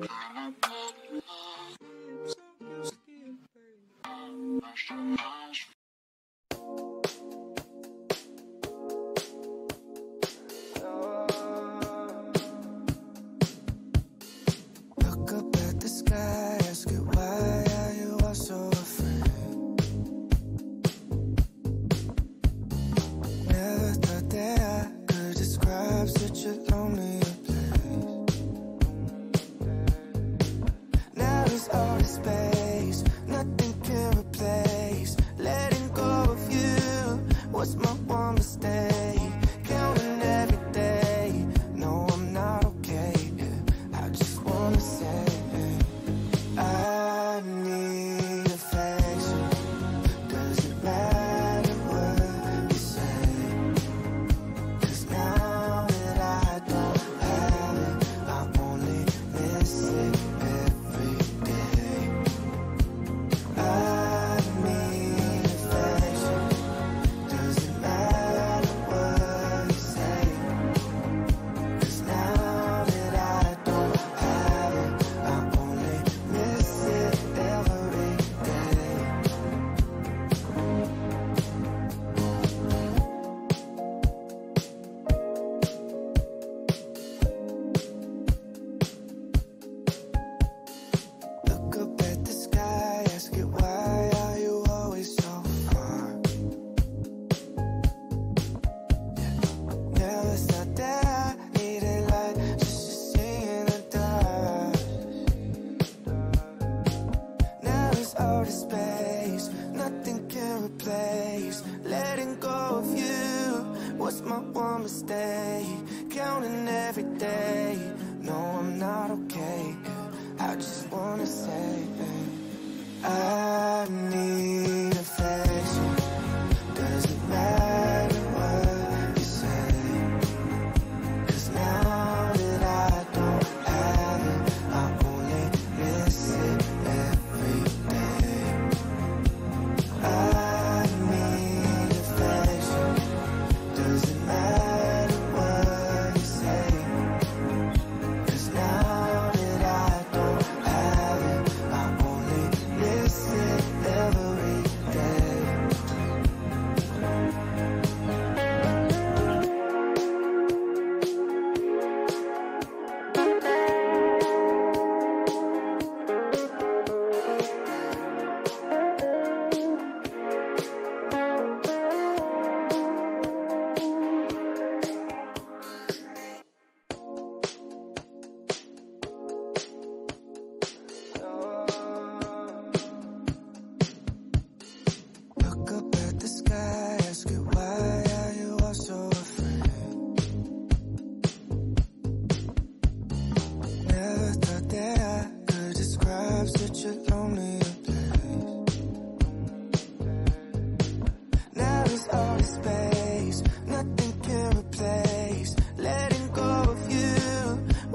Look my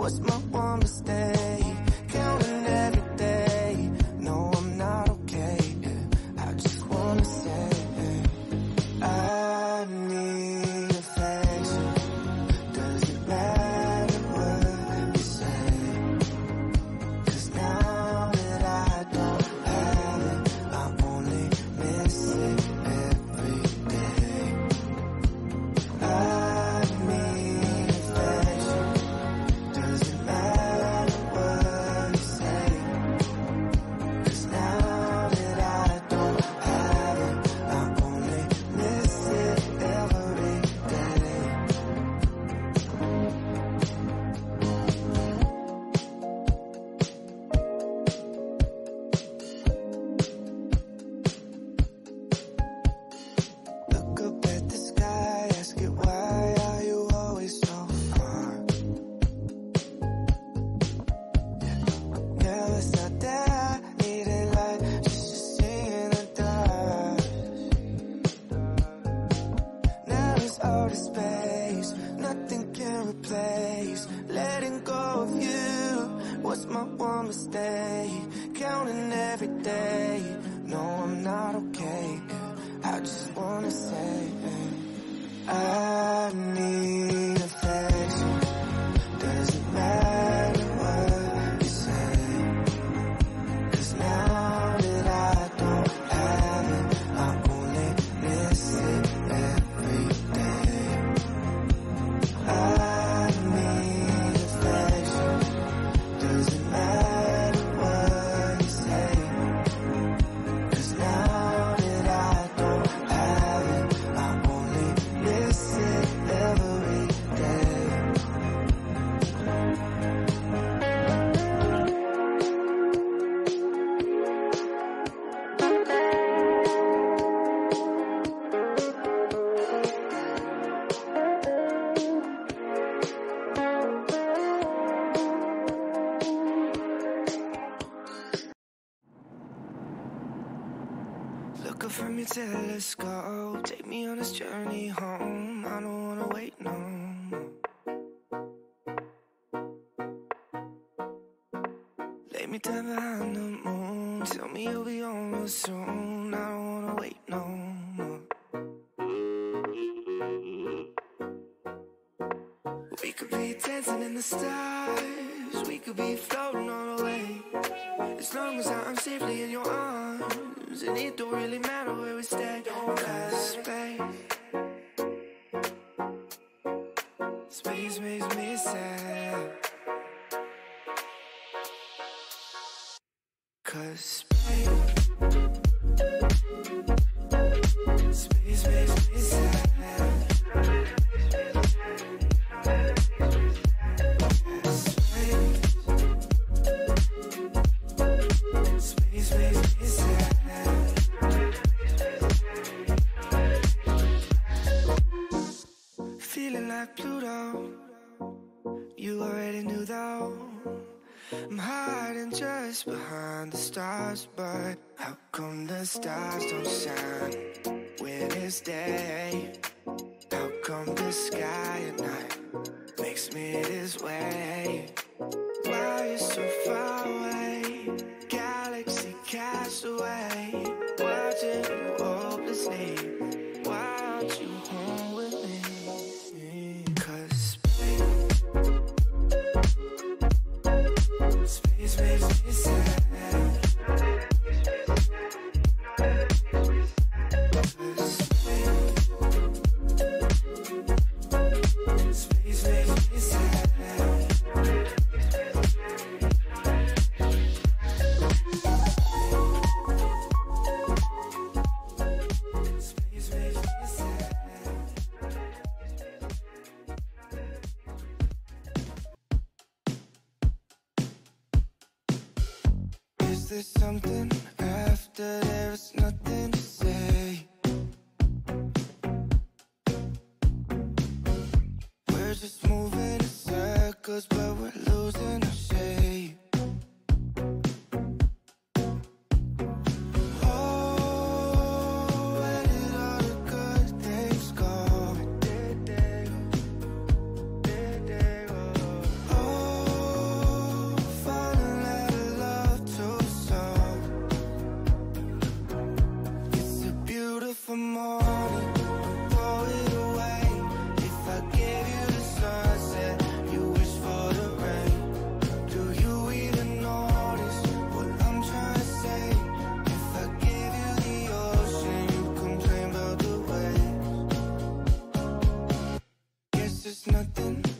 was my one day, telescope. Take me on this journey home. I don't wanna wait no more. Lay me down behind the moon. Tell me you'll be on soon. I don't wanna wait no more. We could be dancing in the stars. We could be floating on away. As long as I'm safely in your arms. And it don't really matter where Like You already knew though. I'm hiding just behind the stars, but how come the stars don't shine when it's day? How come the sky at night makes me this way? Why you so Is there something after there's nothing to say? We're just moving in circles, but we're losing our shape. nothing